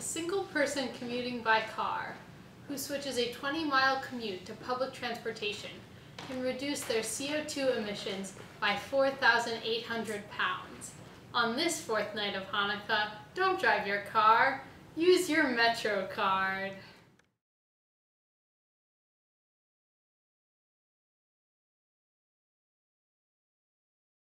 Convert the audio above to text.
A single person commuting by car who switches a 20 mile commute to public transportation can reduce their CO2 emissions by 4,800 pounds. On this fourth night of Hanukkah, don't drive your car, use your Metro card.